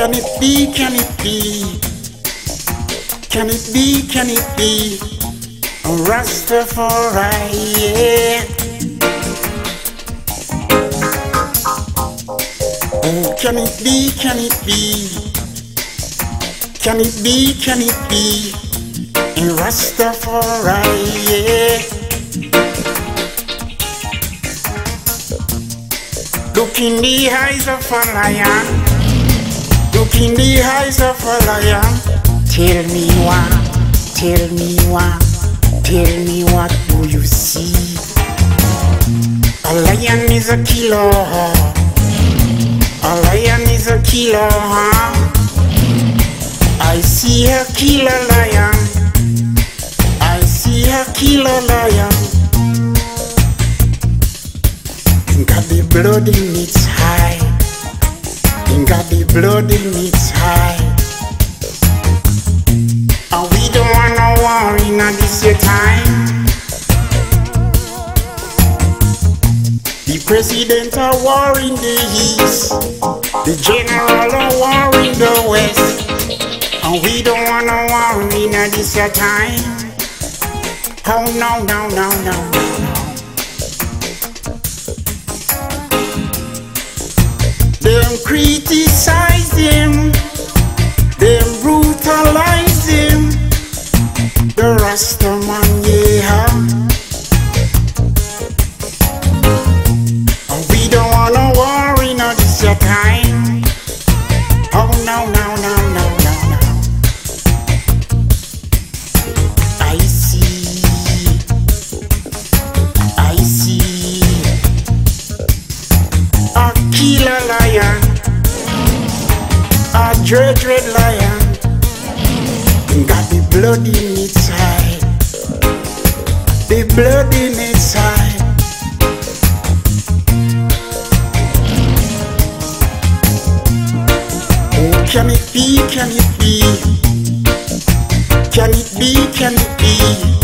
Can it be? Can it be? Can it be? Can it be? A Rastafari, yeah. Oh, can it be? Can it be? Can it be? Can it be? A Rastafari, yeah. Look in the eyes of a lion. In the eyes of a lion. Tell me what, tell me what, tell me what do you see? A lion is a killer. A lion is a killer. I see a killer lion. I see a killer lion. Got the blood in its. Got the blood in its eye. And we don't want no war in this your time. The president a war in the east. The general a war in the west. And we don't want no war in this your time. Oh no, no, no, no. Them criticize The Rasta man, yeah. And we don't want no war in this your time. Oh no, no, no, no, no, no. I see, I see a killer lion, a dread, dread lion. Got the blood in eye, the blood in its eye. Oh, can it be, can it be? Can it be, can it be?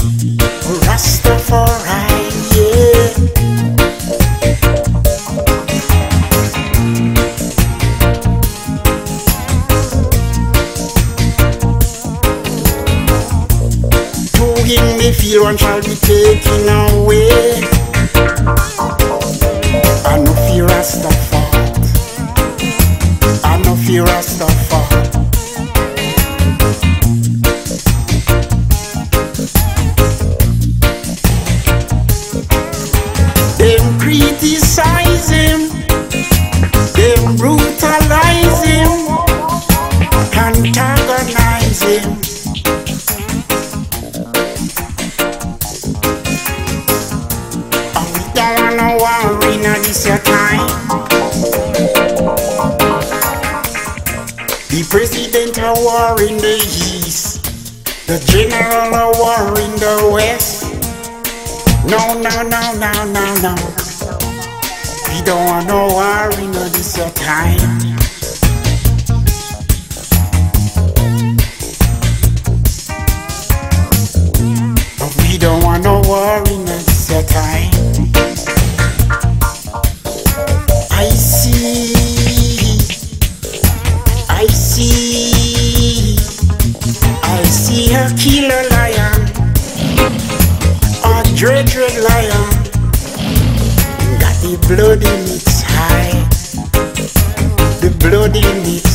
Him the field one shall be taken away. I no fear Rastafari. I no fear Rastafari. Them criticize him, them brutalize him, antagonize him. War in this your time. The president a war in the east, the general a war in the west. No, no, no, no, no, no. We don't want no war in this your time. Don't want no war I see a killer lion, a dread, dread lion. Got the blood in its eye, the blood in its